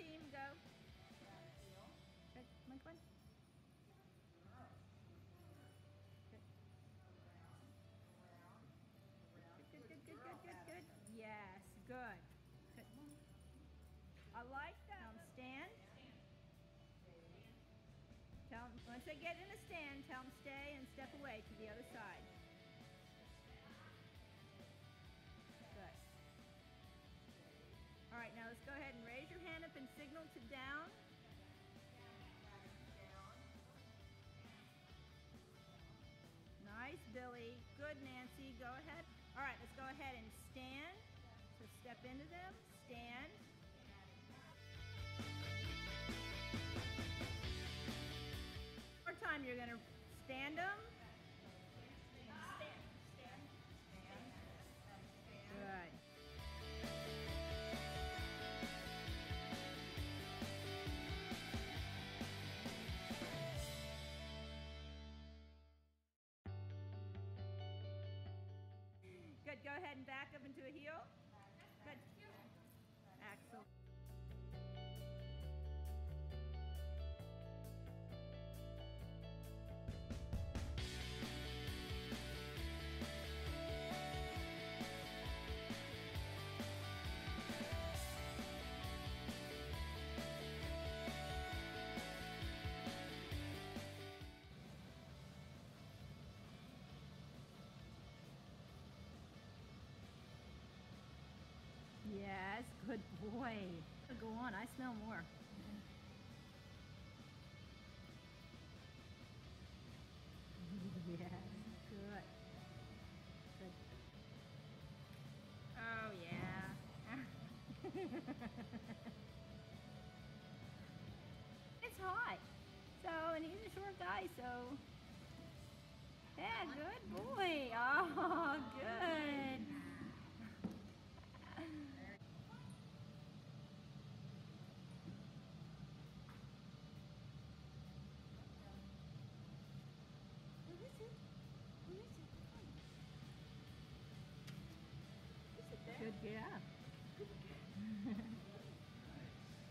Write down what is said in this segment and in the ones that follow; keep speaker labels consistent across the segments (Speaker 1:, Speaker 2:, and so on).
Speaker 1: team, go. Good, come on, come on. Good, good, good, good, good, good. Yes, good. Good. I like that. Now stand. Tell them, once they get in a stand, tell them stay and step away to the up to down. Nice, Billy. Good, Nancy. Go ahead. All right, let's go ahead and stand. So step into them, stand. More time, you're gonna stand them. Go ahead and back up into a heel. Yes, good boy. Go on, I smell more. yes, good. Good. Oh, yeah. it's hot. So, and he's a short guy, so. Yeah, good boy. Is it there? Good, yeah.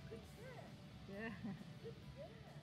Speaker 2: Good sit.
Speaker 1: Yeah.
Speaker 2: Good.